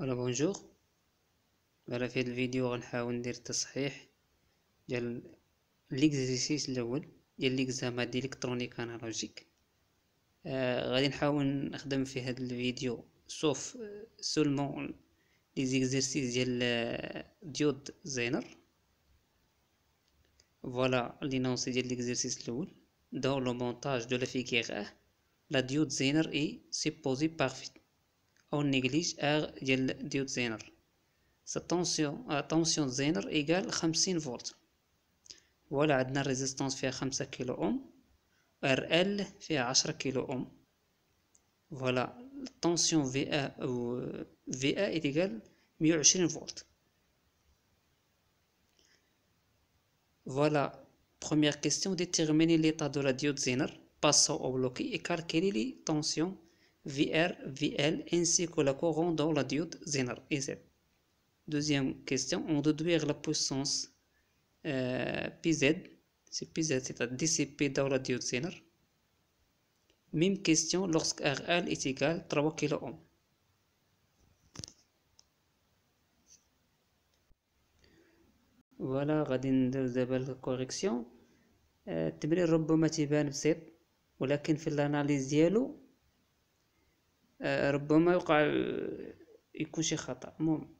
Alors bonjour voilà في هاد الفيديو غنحاول ندير تصحيح ديال l'exercice الأول ديال l'examen d'électronique analogique آه غادي نحاول نخدم في هاد الفيديو seulement les exercices ديال diode Zener voilà l'énoncé ديال l'exercice الأول dans montage de la figure A la diode Zener est supposée parfaite on néglige r ديال diode Zener. tension آه، Zener égale خمسين volts. voilà عندنا résistance فيها خمسة kilo ohms RL فيها عشرة kilo ohms voilà tension VA VA égale مية وعشرين volts. voilà بخوميييغ كيستيون ديتيغميني ليطا دو لا ديود زينر باسو أو بلوكي اي كالكيلي لي تونسيون VR, VL ainsi que le courant dans la diode Zener Z. Deuxième question, on déduire la puissance euh, PZ, c'est PZ, c'est à DCP dans la diode Zener. Même question lorsque RL est égal 3 kΩ. فوالا غادي ندير دابا الكوريكسيون التمرين ربما تيبان بسيط ولكن في الاناليز ديالو ربما يوقع يكون شي خطأ. المهم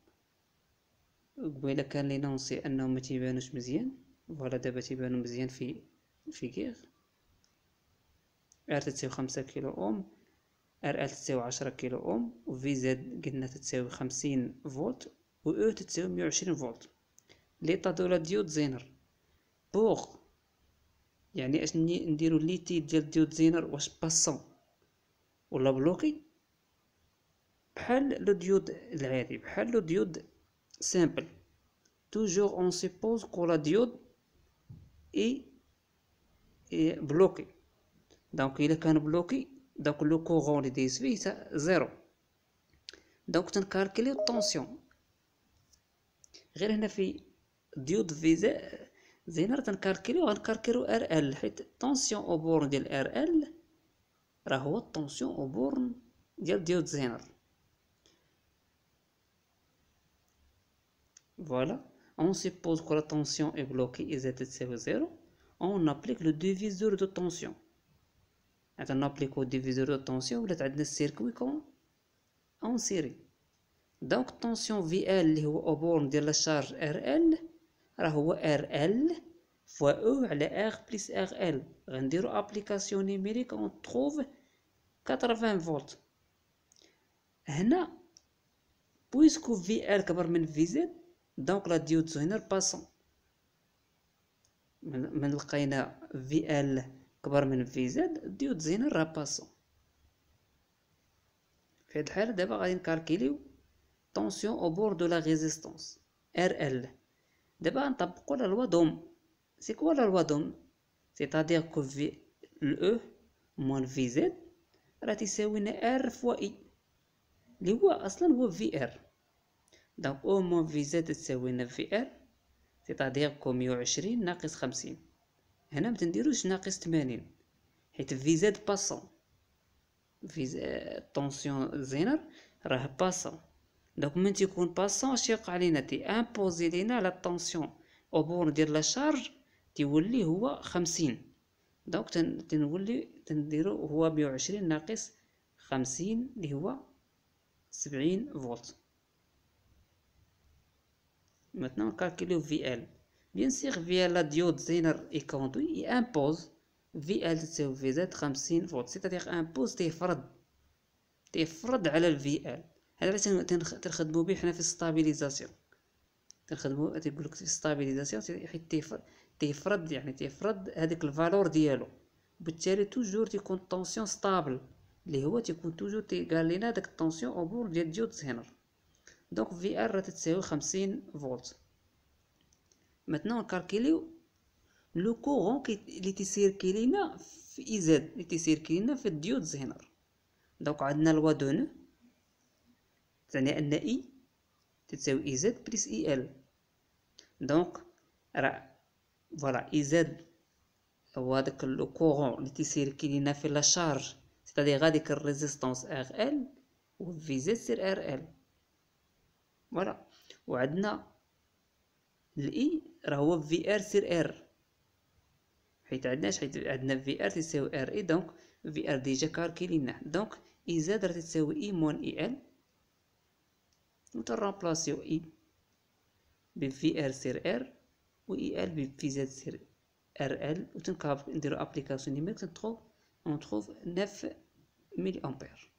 قبيلة كان l'énoncé أنهم ما تيبانوش مزيان voilà دابا تيبانو مزيان في في كيغ. R تساوي خمسة kilo ohms RL تساوي عشرة kilo ohms و VZ قلنا تتساوي خمسين فولت و أو تتساوي مية وعشرين volts. l'état de la diode Zener. pour يعني اش نديرو l'état ديال diode Zener واش passante. ولا bloquée؟ بحال le diode العادي بحال le diode simple toujours on suppose que la diode est est bloquée donc الا كان bloquée donc le courant لي دايز فيه zéro donc تنcalculer la tension غير هنا في diode VZ Zener تنcalculيو غنcalculيو RL حيت tension aux bornes ديال RL راه هو la tension aux bornes ديال diode Zener voilà on suppose que la tension est bloquée et IZ تساوي zéro on applique le diviseur de tension. هذا نappliquيو diviseur de tension ولات عندنا le circuit qu'en en série donc la tension VL اللي هو aux bornes ديال la charge RL راه هو RL fois E على R plus RL غنديرو application numérique on trouve 80 فولت هنا puisque VL كبر من VZ donc la diode Zener passante. من لقينا VL كبر من VZ diode Zener راه passante. في هاد الحالة دابا غادي نcalculيو tension aux bornes de la résistance R ال دابا نطبقوا la loi d'Ohm. c'est quoi la loi d'Ohm؟ c'est-à-dire que E moins VZ راه تيساوي لنا R fois I اللي هو أصلا هو VR donc E moins VZ تساوي لنا VR c'est-à-dire que مية وعشرين ناقص خمسين. هنا متنديروش ناقص تمانين حيت VZ passante VZ tension Zener راه passante donc من تيكون passante اش يوقع لينا تي imposer لينا la tension aux bornes ديال la charge تيولي هو خمسين. donc تنولي تنديرو هو مية وعشرين ناقص خمسين اللي هو سبعين volts. Maintenant calculer VL bien sûr via la diode Zener et conduit il impose VL تساوي VZ 50 volts c'est-à-dire impose تيفرض تيفرض على ال VL هذا علاش تنخدمو به حنا في stabilisation تنخدمو تيقولك في stabilisation حيت تيفرض يعني تيفرض هذيك la valeur ديالو بالتالي toujours تيكون tension stable اللي هو تيكون toujours تيقال لينا داك الطونسيون أو بور ديال ديود زينر دونك في آر راه تتساوي خمسين فولت ماتنون نكالكيليو لو كورون اللي تيسيركيلينا في اي زد اللي تيسيركيلينا في الديود زينر دونك عندنا لوا دو نو تعني ان I تتساوي IZ plus IL donc راه voilà IL هو هذاك le courant اللي تيcirculer لينا في la charge c'est-à-dire هاديك la résistance RL و VZ sur RL voilà وعندنا ال I راه هو VR sur R حيت عندنا حيت عندنا في ار تساوي ار اي دونك في ار ديجا كالكيليناه دونك اي زاد راه تساوي I moins IL و تنremplacيو I ب VR sur R و IL ب VZ sur RL و تنكاب نديرو application numérique تنtrouve on trouve 9 milliampères.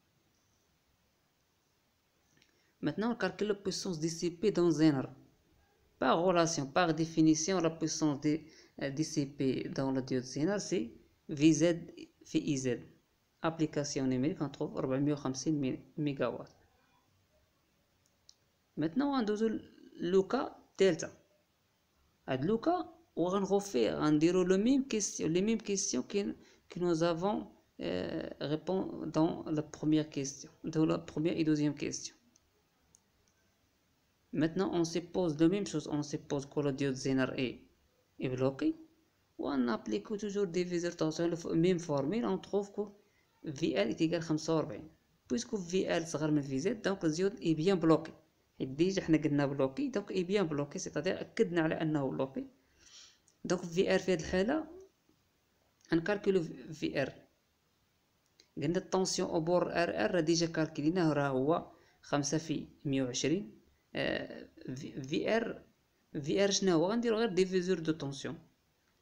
Maintenant, on calcule la puissance dissipée dans un arbre. Par relation, par définition, la puissance euh, dissipée dans le diode Zener, c'est VZ fois IZ. Application numérique, on trouve 450 MW. Maintenant, on a le cas delta. À le cas, on va refaire, on dira le même question, les mêmes questions que, que nous avons euh, répondu dans la première question, dans la première et deuxième question. Maintenant, on suppose la même chose, on suppose que le diode est, est bloqué. On applique toujours diviseur tension, la même formule, on trouve que VL est égal à 45. Puisque VL صغر من VZ, donc le diode est bien bloqué. حيت déjà حنا قلنا bloquée donc est bien bloquée c'est-à-dire اكدنا على انه bloquée donc VR في هاد الحاله نكالكولو VR قلنا ال tension aux bornes R R déjà كالكوليناه راه هو خمسة في مية وعشرين VR VR شنو هو؟ غنديرو غير diviseur de tension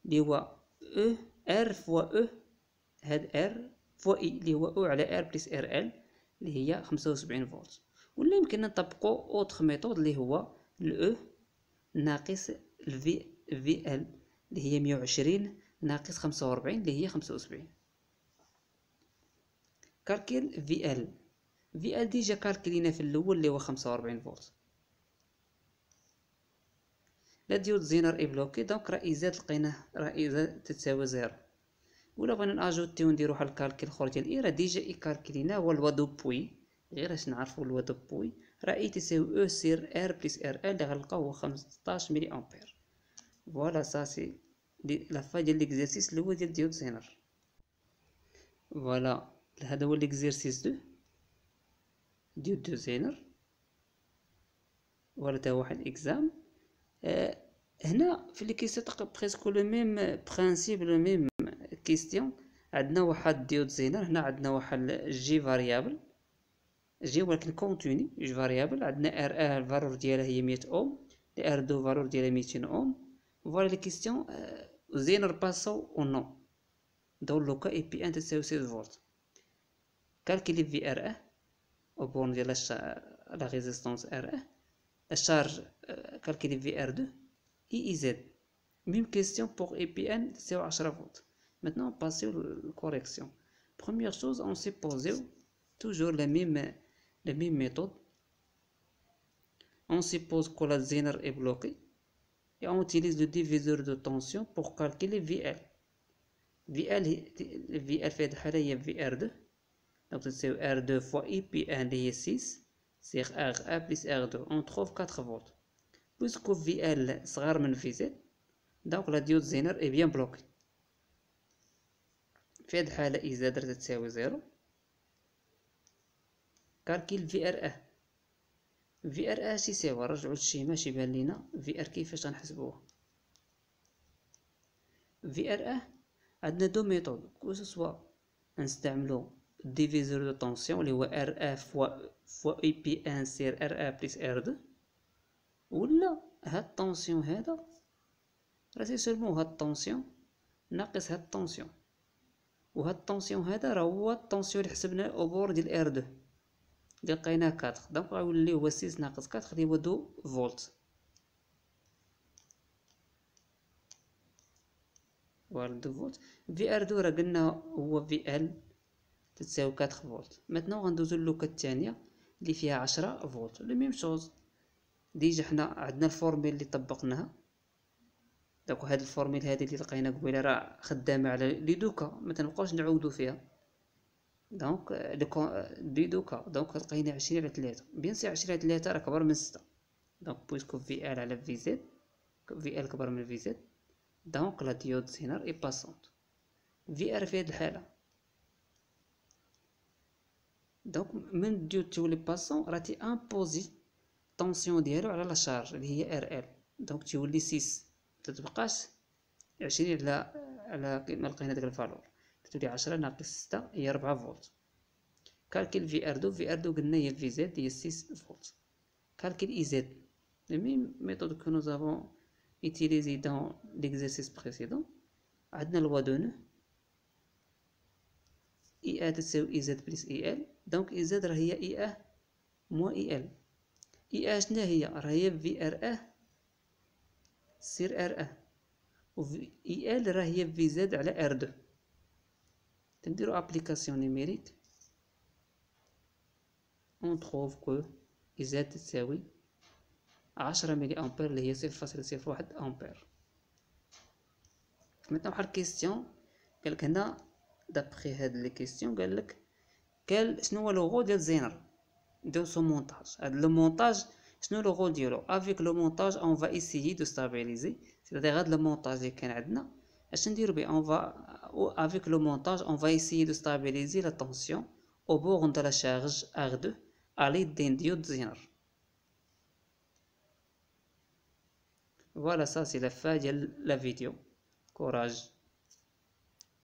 اللي هو E R fois E هاد R fois E اللي هو E على R plus RL اللي هي خمسة وسبعين فولت. ولا يمكن نطبقو autre méthode اللي هو ال E ناقص ال V VL اللي هي مية وعشرين ناقص خمسة وربعين اللي هي خمسة وسبعين. calcul VL VL déjà كالكلينا في الأول اللي هو خمسة وربعين فولت. la diode zener est bloquée donc راه IZ لقيناه راه IZ تتساوي zéro. ولا بغينا ناجوتيو نديرو واحد ال calcul اخر ديال I راه déjà I كالكلينا هو la loi de Pouillet. غير اش نعرفو la loi de Pouillet راه I تساوي E sur R plus RL اللي غنلقاو هو خمسطاش ملي آمبير. Voilà ça c'est la fin ديال l'exercice الأول ديال diode zener Voilà هذا هو l'exercice de diode de zener voilà تا واحد examen. هنا في les questions presque le même principe les mêmes questions عندنا واحد diode zener هنا عندنا واحد G variable G ولكن continu G variable عندنا R un ال valeur ديالها هي 100 أوم. R deux valeur ديالها 200 أوم. Voilà les questions زينر باسو أو نو. دون لوكا اي بي ان تساوي 6 فولت كالكيلي في ار ا أو بون ديال لا ريزيستونس ار la charge euh, calculée VR2, IIZ. Même question pour EPN, c'est 10 volts. Maintenant, passons aux euh, corrections. Première chose, on s'est posé toujours la même, la même méthode. On suppose que la zener est bloquée et on utilise le diviseur de tension pour calculer VL. VL, VL fait de VR2, donc c'est R2 fois IPN, 6 c'est R1 plus R2. On trouve 4 volts. Puisque VL صغار من VZ donc la diode Zener est bien bloquée. في هاد الحالة إذا درت تساوي زيرو كالكيل في ار آه VR un تيساوي نرجعو لل schéma اش يبان لينا VR كيفاش غنحسبوها VR un عندنا deux méthodes que soit نستعملو diviseur de tension اللي هو R un fois fois E ben sur R un plus R deux ولا هاد ال tension هذا راه تيسموه هاد ال tension ناقص هاد ال tension وهاد ال tension هذا راه هو ال tension اللي حسبنا aux bornes ديال R deux اللي لقيناه 4 donc غيولي هو 6 ناقص 4 اللي هو deux فولت voilà deux فولت VR deux راه قلنا هو VL تتساوي 4 فولت. maintenant غندوزو ل le cas الثانية اللي فيها 10 فولت. la même chose déjà حنا عندنا ال formule اللي طبقناها. donc هاد ال formule هادي اللي لقينا قبيلة راه خدامة على les deux cas ما تنبقاوش فيها. Donc les deux cas donc لقينا عشرين على تلاتة. Bien sûr عشرين على تلاتة راه كبر من ستة. Donc puisque VL على VZ VL كبر من VZ donc la diode zener est passante VR في هاد الحالة. Donc من ديود تولي passante راه تي imposer ال tension ديالو على la charge اللي هي RL donc تيولي six متتبقاش عشرين على على كيما لقينا داك ال valeur تولي عشرة ناقص ستة هي ربعة فولت calcul VR deux VR deux قلنا هي VZ هي six فولت calcul IZ la même méthode que nous avons utilisée dans l'exercice précédent عندنا loi de nœuds I un تساوي IZ plus IL donc I راه هي I un moins IL اي ا شنو هي راه هي VR un sur R un و IL راه هي VZ على R deux تنديرو application numérique on trouve que Z تساوي عشرة ملي امبير اللي هي صفر فاصلة صفر واحد امبير maintenant واحد question قالك هنا d'après هاد les questions قالك قال شنو هو le rôle ديال zener dans ce montage هاد le montage شنو le rôle ديالو avec le montage on va essayer de stabiliser c'est-à-dire هاد le montage اللي كان عندنا اش نديرو بيه on va avec le montage on va essayer de stabiliser la tension aux bornes de la charge R 2 à l'aide d'une diode zener Voilà, ça c'est la fin de la vidéo. Courage.